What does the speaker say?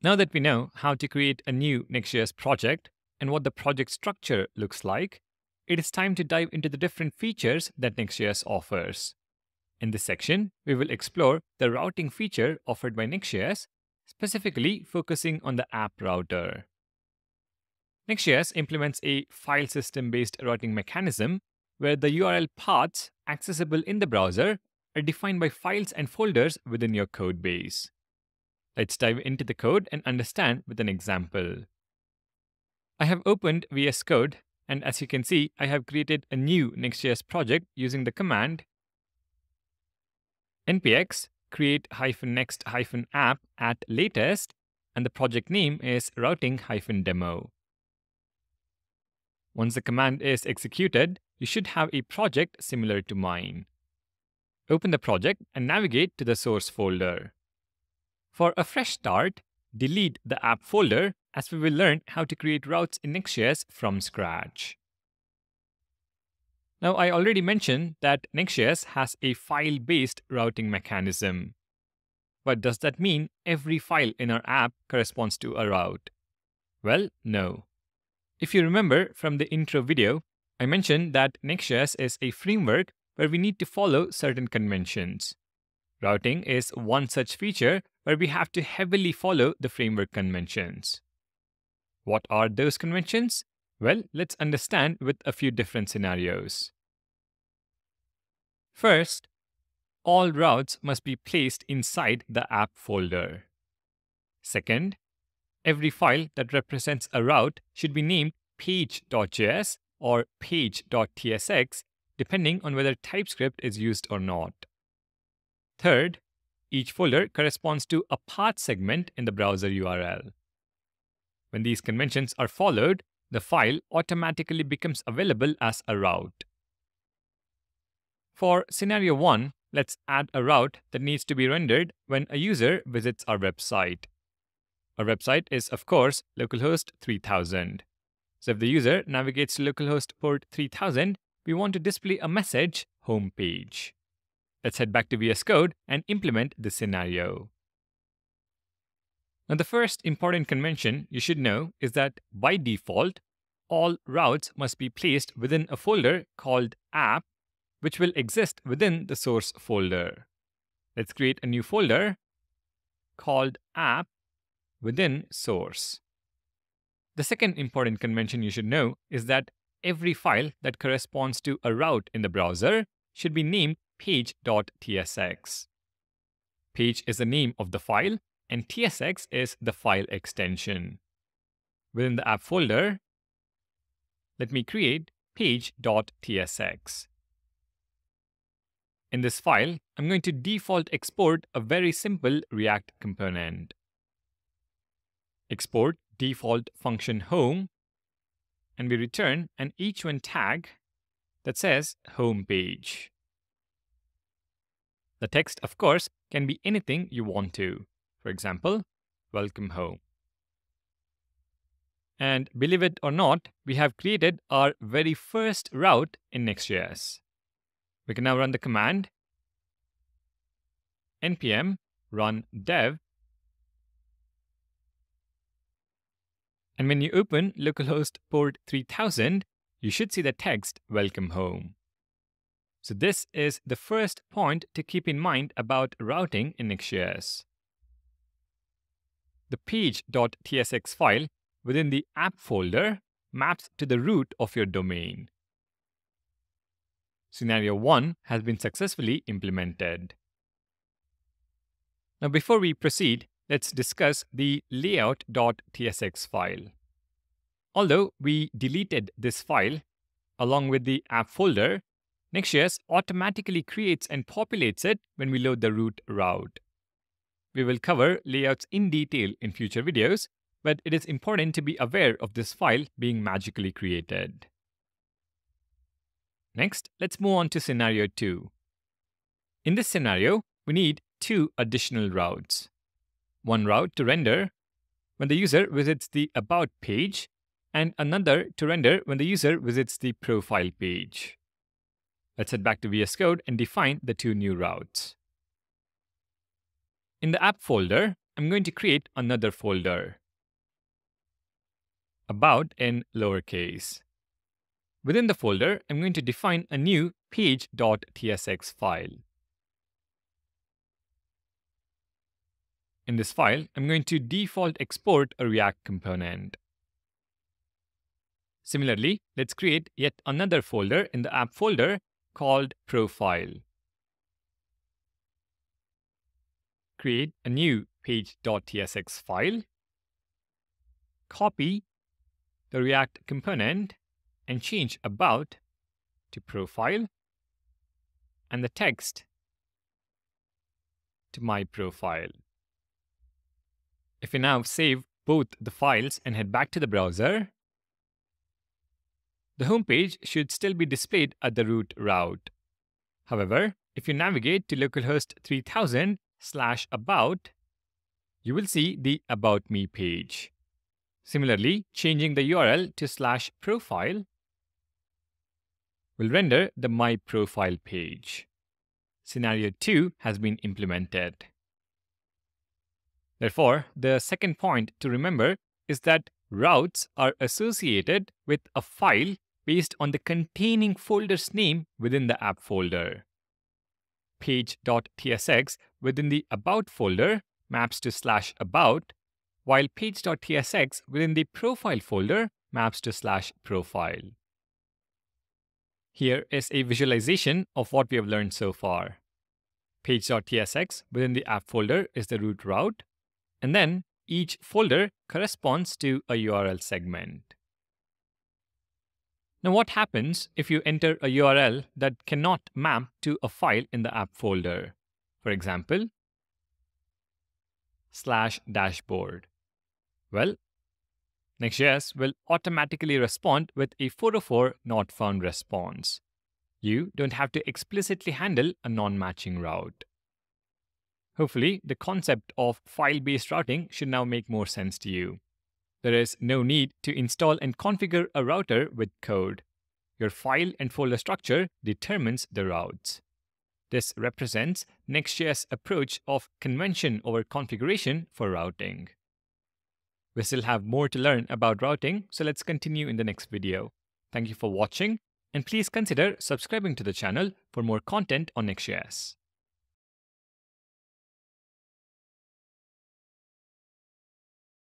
Now that we know how to create a new Next.js project and what the project structure looks like, it is time to dive into the different features that Next.js offers. In this section, we will explore the routing feature offered by Next.js, specifically focusing on the app router. Next.js implements a file system-based routing mechanism where the URL paths accessible in the browser are defined by files and folders within your code base. Let's dive into the code and understand with an example. I have opened VS Code, and as you can see, I have created a new Next.js project using the command npx create next app at latest, and the project name is routing demo. Once the command is executed, you should have a project similar to mine. Open the project and navigate to the source folder. For a fresh start, delete the app folder as we will learn how to create routes in Next.js from scratch. Now, I already mentioned that Next.js has a file-based routing mechanism. But does that mean every file in our app corresponds to a route? Well, no. If you remember from the intro video, I mentioned that Next.js is a framework where we need to follow certain conventions. Routing is one such feature where we have to heavily follow the framework conventions. What are those conventions? Well, let's understand with a few different scenarios. First, all routes must be placed inside the app folder. Second, every file that represents a route should be named page.js or page.tsx depending on whether TypeScript is used or not. Third, each folder corresponds to a path segment in the browser URL. When these conventions are followed, the file automatically becomes available as a route. For scenario 1, let's add a route that needs to be rendered when a user visits our website. Our website is, of course, localhost 3000. So if the user navigates to localhost port 3000, we want to display a message homepage. Let's head back to VS Code and implement this scenario. Now, the first important convention you should know is that by default, all routes must be placed within a folder called app, which will exist within the source folder. Let's create a new folder called app within source. The second important convention you should know is that every file that corresponds to a route in the browser should be named page.tsx. Page is the name of the file, and tsx is the file extension. Within the app folder, let me create page.tsx. In this file, I'm going to default export a very simple React component. Export default function home, and we return an h1 tag that says home page. The text, of course, can be anything you want to. For example, welcome home. And believe it or not, we have created our very first route in Next.js. We can now run the command npm run dev. And when you open localhost port 3000, you should see the text welcome home. So this is the first point to keep in mind about routing in Next.js. The page.tsx file within the app folder maps to the root of your domain. Scenario 1 has been successfully implemented. Now before we proceed, let's discuss the layout.tsx file. Although we deleted this file along with the app folder, Next.js automatically creates and populates it when we load the root route. We will cover layouts in detail in future videos, but it is important to be aware of this file being magically created. Next, let's move on to scenario 2. In this scenario, we need two additional routes. One route to render when the user visits the About page, and another to render when the user visits the Profile page. Let's head back to VS Code and define the two new routes. In the app folder, I'm going to create another folder. About in lowercase. Within the folder, I'm going to define a new page.tsx file. In this file, I'm going to default export a React component. Similarly, let's create yet another folder in the app folder called profile. Create a new page.tsx file. Copy the React component and change about to profile and the text to my profile. If we now save both the files and head back to the browser, the home page should still be displayed at the root route. However, if you navigate to localhost 3000 slash about, you will see the About Me page. Similarly, changing the URL to slash profile will render the My Profile page. Scenario 2 has been implemented. Therefore, the second point to remember is that routes are associated with a file based on the containing folder's name within the app folder. Page.tsx within the About folder maps to slash about, while page.tsx within the Profile folder maps to slash profile. Here is a visualization of what we have learned so far. Page.tsx within the app folder is the root route, and then each folder corresponds to a URL segment. Now what happens if you enter a URL that cannot map to a file in the app folder? For example, slash dashboard. Well, Next.js will automatically respond with a 404 not found response. You don't have to explicitly handle a non-matching route. Hopefully, the concept of file-based routing should now make more sense to you. There is no need to install and configure a router with code. Your file and folder structure determines the routes. This represents Next.js' approach of convention over configuration for routing. We still have more to learn about routing, so let's continue in the next video. Thank you for watching, and please consider subscribing to the channel for more content on Next.js.